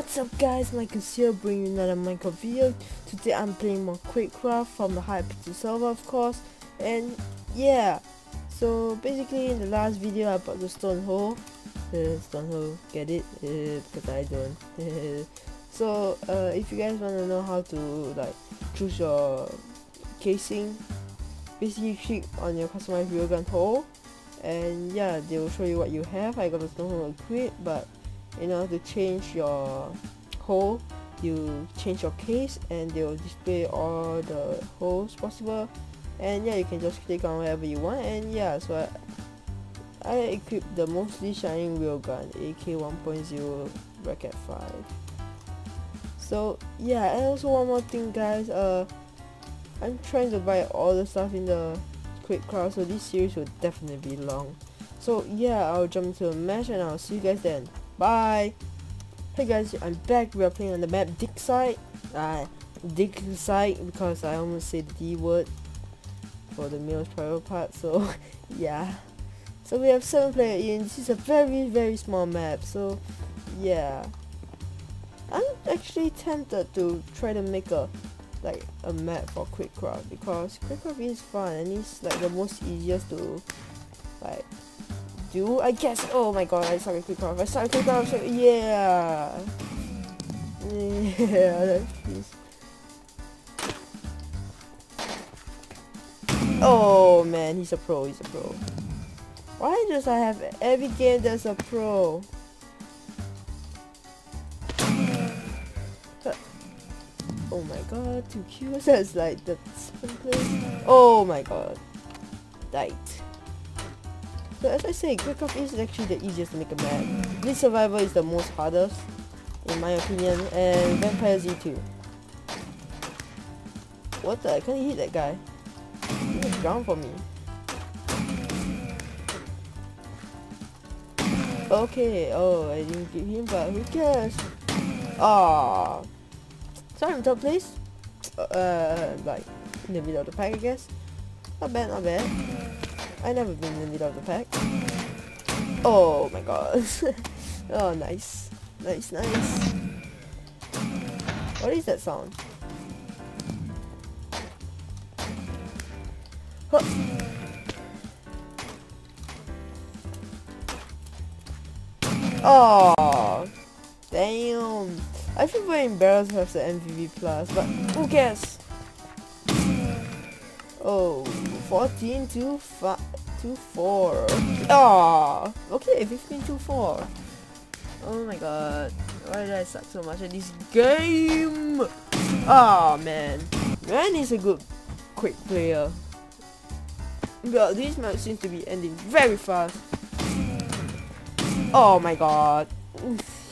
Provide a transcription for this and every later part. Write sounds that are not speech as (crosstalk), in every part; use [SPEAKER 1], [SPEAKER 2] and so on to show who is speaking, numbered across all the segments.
[SPEAKER 1] What's up guys, Minecus here bringing you another Minecraft video. Today I'm playing more Quakecraft from the Hypixel server of course. And yeah, so basically in the last video I bought the stone hole. Uh, stone hole, get it? Uh, because I don't. (laughs) so uh, if you guys want to know how to like choose your casing, basically click on your customized railgun hole. And yeah, they will show you what you have. I got the stone hole equipped but you know to change your hole you change your case and they will display all the holes possible. And yeah you can just click on whatever you want and yeah so I, I equipped the mostly shining railgun AK 1.0 bracket 5 so yeah and also one more thing guys uh I'm trying to buy all the stuff in the Quakecraft so this series will definitely be long. So yeah I'll jump into a match and I'll see you guys then Bye. Hey guys, I'm back. We are playing on the map Dig Site. Uh, Dig Site because I almost said D word for the most private part. So (laughs) yeah. So we have seven player in. This is a very very small map. So yeah. I'm actually tempted to try to make a like a map for Quakecraft because Quakecraft is fun and it's like the most easiest to like do, I guess. Oh my god, I suck at quick off. I suck at quick off. So yeah. (laughs) Yeah. Oh man, he's a pro, he's a pro. Why does I have every game there's a pro? Oh my god, two kills. (laughs) That's like the Oh my god. Died. So as I say, quick Quakecraft is actually the easiest to make a map. This Survivor is the most hardest, in my opinion, and Vampire Z2. What the? I can't hit that guy. He just drowned for me. Okay, oh, I didn't get him, but who cares? Ah, sorry, I'm top place. Uh, like in the middle of the pack, I guess. Not bad, not bad. I never been in the middle of the pack. Oh my god. (laughs) oh, nice. Nice, nice. What is that sound? Huh. Oh, damn. I feel very embarrassed to have the MVP plus, but who cares? Oh, 14 to 5 to 4. Ah, okay, 15 to 4. Oh my god. Why did I suck so much at this game? Oh, man. Man is a good quick player. But this match seems to be ending very fast. Oh my god.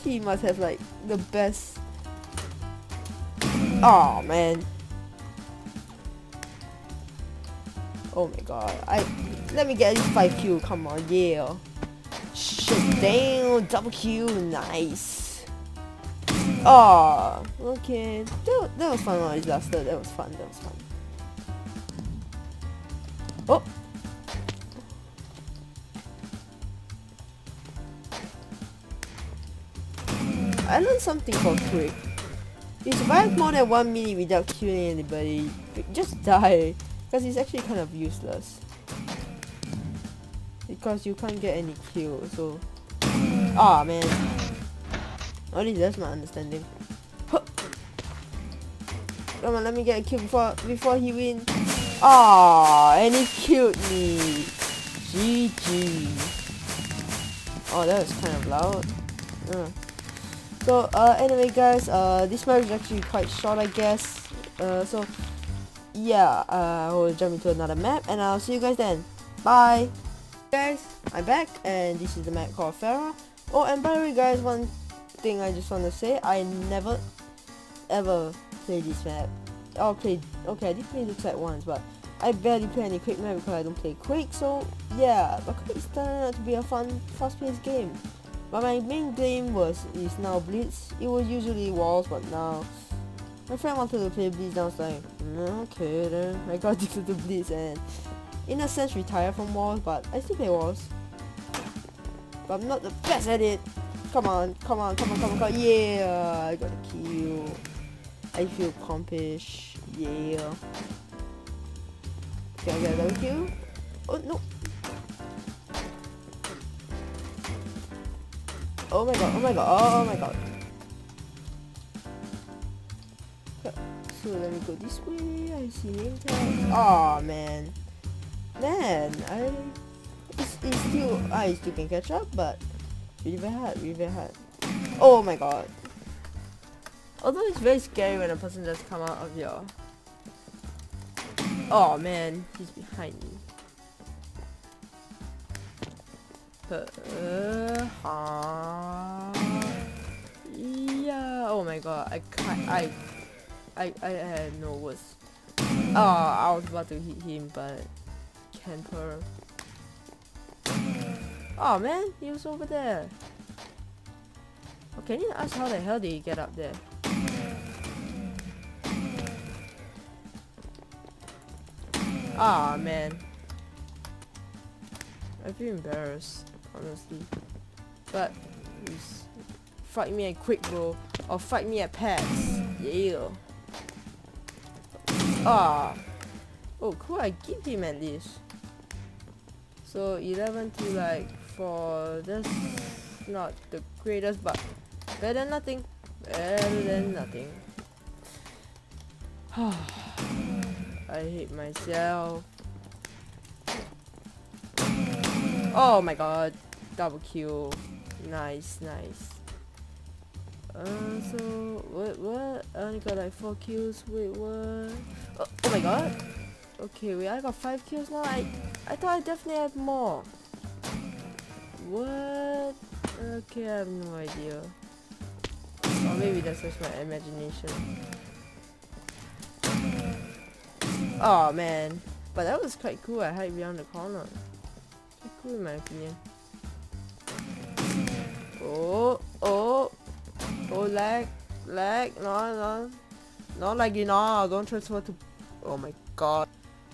[SPEAKER 1] He must have like the best. Oh man. Oh my god. I let me get at least 5 Q. Come on, yeah. Shit damn, double Q, nice. Oh, okay. That, that was fun while it. That was fun, that was fun. Oh! I learned something called quick. You survive more than one minute without killing anybody, just die. Because it's actually kind of useless. Because you can't get any kill, so... Ah, oh, man. At least that's my understanding. Come on, let me get a kill before before he wins. Ah, and he killed me. GG. Oh, that was kind of loud. Uh. So, uh, anyway, guys, uh, this match is actually quite short, I guess. Uh, so, yeah, uh, I will jump into another map and I'll see you guys then. Bye! Guys, I'm back and this is the map called Farah. Oh, and by the way guys, one thing I just want to say, I never ever played this map. I'll play, okay, I did play this map once, but I barely play any Quake map because I don't play Quake, so yeah, but is turning out to be a fun, fast-paced game. But my main game was, is now Blitz. It was usually walls, but now my friend wanted to play Blitz and I was like, mm, okay then. I got (laughs) addicted to Blitz and in a sense retired from Walls, but I still play Walls. But I'm not the best at it. Come on, come on, come on, come on, come on. Yeah, I got a kill. I feel accomplished. Yeah. Can I get another kill? Oh, no. Oh my god, oh my god, oh my god. So let me go this way. I see tag. Oh man. Man, I it's, it's still I still can catch up but really very hard, really very hard. Oh my god. Although it's very scary when a person just come out of your Oh man, he's behind me. Uh, uh, yeah. Oh my god, I can't. I, I, I had no words. Oh, I was about to hit him, but camper. Oh man, he was over there. Oh, can you ask how the hell did he get up there? Ah oh, man. I feel embarrassed honestly. But fight me at quick bro or fight me at pass. Yeah. Ah. Oh cool, I give him at least. So 11 to like for this not the greatest but better than nothing. Better than nothing. (sighs) I hate myself. Oh my god. Double kill. Nice, nice. Uh, so, what, what? I only got like 4 kills. Wait, what? Oh, oh my god. Okay, wait, I got 5 kills now? I, I thought I definitely had more. What? Okay, I have no idea. Or maybe that's just my imagination. Oh man. But that was quite cool. I hide behind the corner cool in my opinion. Oh, oh, oh, lag, lag, no, no, not you know, don't transfer to, oh my god,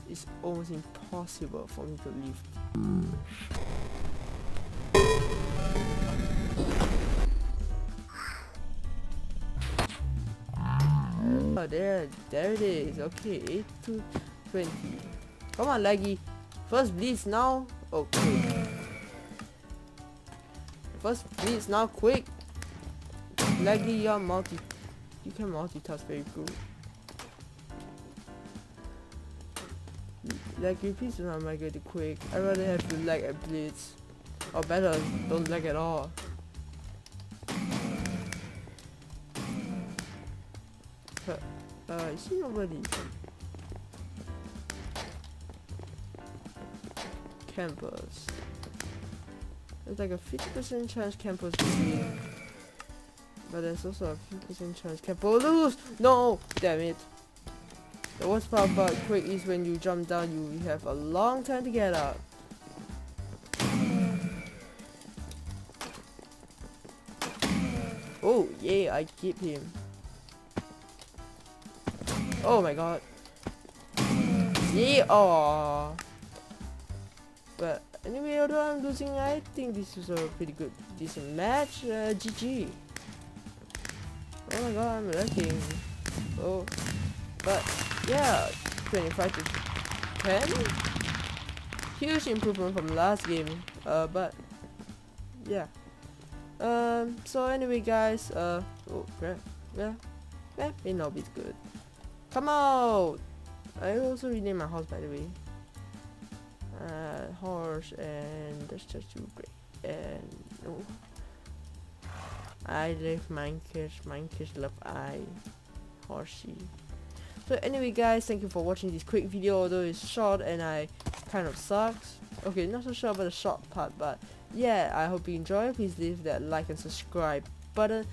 [SPEAKER 1] it's almost impossible for me to leave. Oh, there, there it is. Okay, 8 to 20. Come on, laggy. First blitz now. Okay. First blitz now quick. Laggy your multi you can multitask very good. Laggy please do not migrate quick. I rather have to lag at blitz. Or better, don't lag at all. Uh, I see nobody. campus. There's like a 50% chance campus. But there's also a few percent chance will lose! No! Damn it. The worst part about Quick is when you jump down, you have a long time to get up. Oh, yeah, I keep him. Oh my god. Yeah, oh. But anyway, although I'm losing, I think this is a pretty good, decent match. Uh, GG. Oh my god, I'm lacking. Oh, but yeah, 25 to 10. Huge improvement from last game. Uh, but yeah. Um. So anyway, guys. Uh. Oh crap. Yeah. Yeah. May not be good. Come out. I also renamed my house by the way uh, horse and that's just too great. and no I love Minecraft Minecraft love I horsey. So anyway guys thank you for watching this quick video although it's short and I kind of sucks okay not so short but a short part but yeah I hope you enjoy. Please leave that like and subscribe button